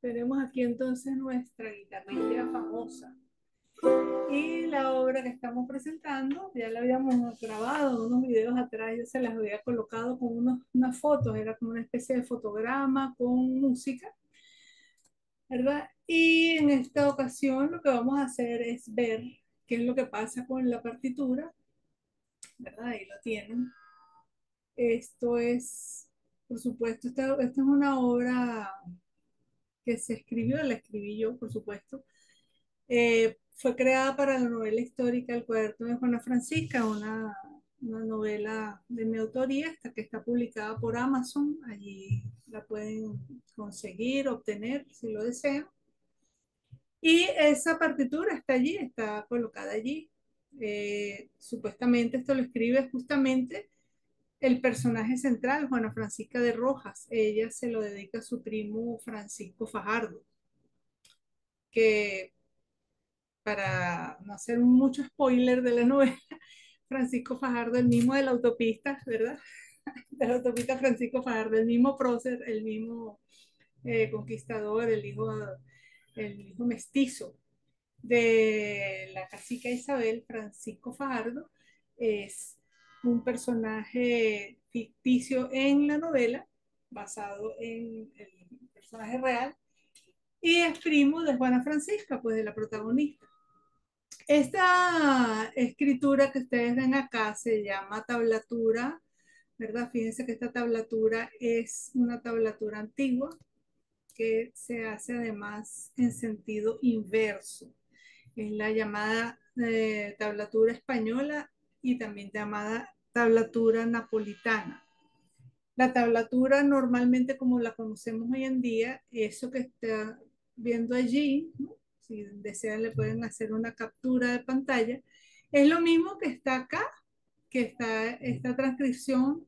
tenemos aquí entonces nuestra guitarrilla famosa. Y la obra que estamos presentando, ya la habíamos grabado unos videos atrás, yo se las había colocado con unos, unas fotos, era como una especie de fotograma con música, ¿verdad? Y en esta ocasión lo que vamos a hacer es ver qué es lo que pasa con la partitura, ¿verdad? Ahí lo tienen. Esto es, por supuesto, esta, esta es una obra que se escribió, la escribí yo, por supuesto. Eh, fue creada para la novela histórica El cuaderno de Juana Francisca, una, una novela de mi autoría, esta que está publicada por Amazon. Allí la pueden conseguir, obtener si lo desean. Y esa partitura está allí, está colocada allí. Eh, supuestamente esto lo escribe justamente el personaje central, Juana Francisca de Rojas. Ella se lo dedica a su primo Francisco Fajardo, que para no hacer mucho spoiler de la novela, Francisco Fajardo, el mismo de la autopista, ¿verdad? De la autopista Francisco Fajardo, el mismo prócer, el mismo eh, conquistador, el hijo, el hijo mestizo de la cacica Isabel, Francisco Fajardo, es un personaje ficticio en la novela, basado en el personaje real, y es primo de Juana Francisca, pues de la protagonista. Esta escritura que ustedes ven acá se llama tablatura, ¿verdad? Fíjense que esta tablatura es una tablatura antigua que se hace además en sentido inverso. Es la llamada eh, tablatura española y también llamada tablatura napolitana. La tablatura normalmente como la conocemos hoy en día, eso que está viendo allí, si desean le pueden hacer una captura de pantalla, es lo mismo que está acá, que está esta transcripción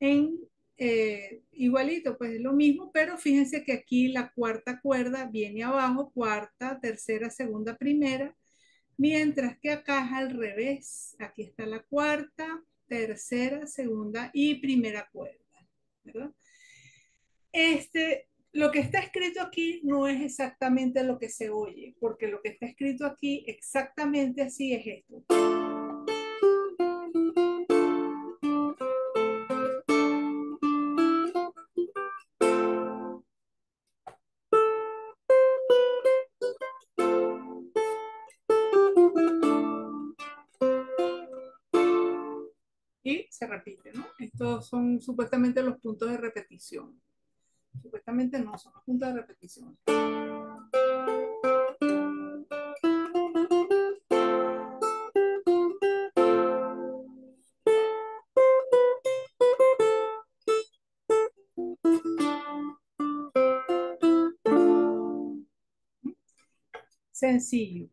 en eh, igualito, pues es lo mismo, pero fíjense que aquí la cuarta cuerda viene abajo, cuarta, tercera, segunda, primera, mientras que acá es al revés, aquí está la cuarta, tercera, segunda y primera cuerda. Este, lo que está escrito aquí no es exactamente lo que se oye, porque lo que está escrito aquí exactamente así es esto. Estos son supuestamente los puntos de repetición. Supuestamente no, son los puntos de repetición. Sencillo.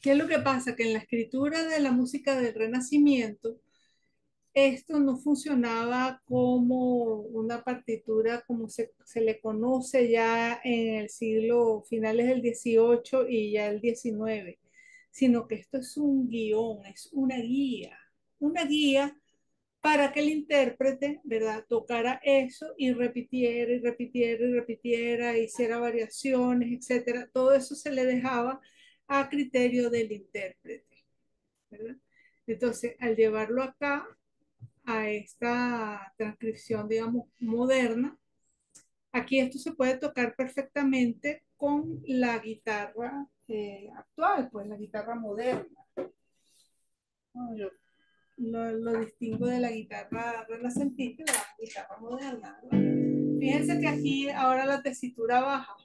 ¿Qué es lo que pasa? Que en la escritura de la música del Renacimiento, esto no funcionaba como una partitura como se, le conoce ya en el siglo finales del 18 y ya el 19, sino que esto es un guion, es una guía, una guía para que el intérprete, ¿verdad?, tocara eso y repitiera y repitiera y repitiera, hiciera variaciones, etcétera. Todo eso se le dejaba a criterio del intérprete, ¿verdad? Entonces, al llevarlo acá, a esta transcripción, digamos, moderna. Aquí esto se puede tocar perfectamente con la guitarra eh, actual, pues la guitarra moderna. yo lo, distingo de la guitarra renacentista de la guitarra moderna. Fíjense que aquí ahora la tesitura baja.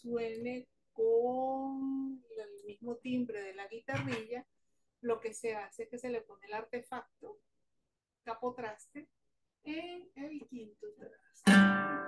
Suene con el mismo timbre de la guitarrilla, lo que se hace es que se le pone el artefacto capotraste en el quinto traste.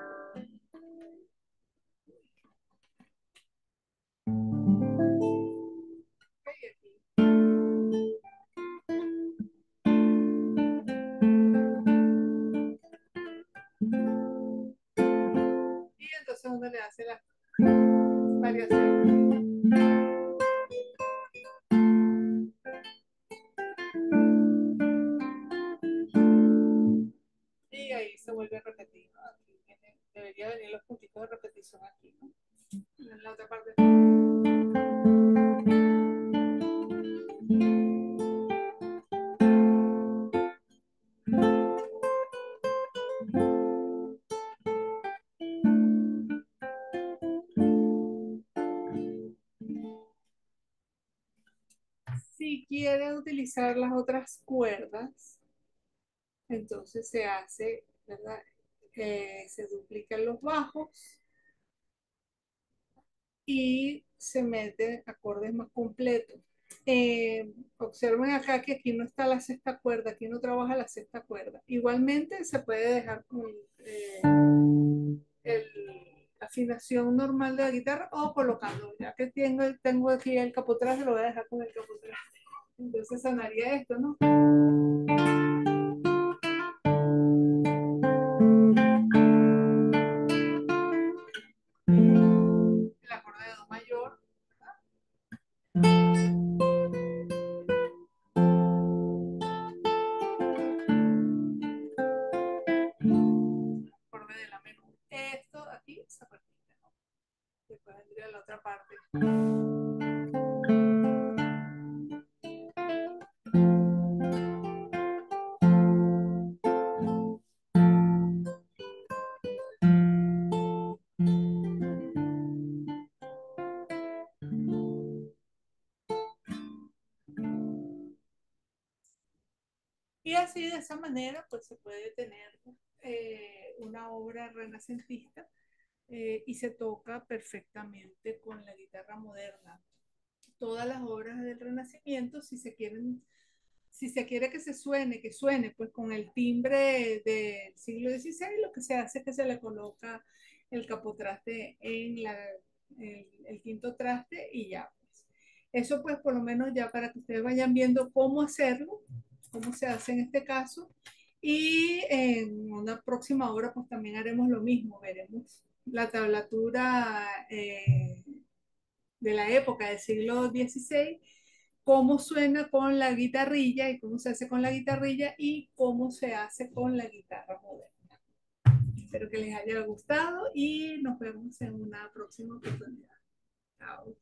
Se vuelve a repetir. debería venir los puntitos de repetición aquí, ¿no? En la otra parte. Si quieren utilizar las otras cuerdas, entonces se hace, ¿verdad? Eh, se duplican los bajos y se meten acordes más completos. Eh, observen acá que aquí no está la sexta cuerda, aquí no trabaja la sexta cuerda. Igualmente se puede dejar con eh, la afinación normal de la guitarra o colocando, ya que tengo, tengo aquí el capotraste, lo voy a dejar con el capotraste. Entonces sonaría esto, ¿no? Y así de esa manera pues se puede tener eh, una obra renacentista eh, y se toca perfectamente con la guitarra moderna. Todas las obras del Renacimiento, si se quieren, si se quiere que se suene, que suene pues con el timbre del siglo XVI, lo que se hace es que se le coloca el capotraste en la, el, el quinto traste y ya pues. Eso pues por lo menos ya para que ustedes vayan viendo cómo hacerlo, cómo se hace en este caso. Y en una próxima obra, pues también haremos lo mismo, veremos la tablatura eh, de la época del siglo XVI, cómo suena con la guitarrilla y cómo se hace con la guitarrilla y cómo se hace con la guitarra moderna. Espero que les haya gustado y nos vemos en una próxima oportunidad. Chao.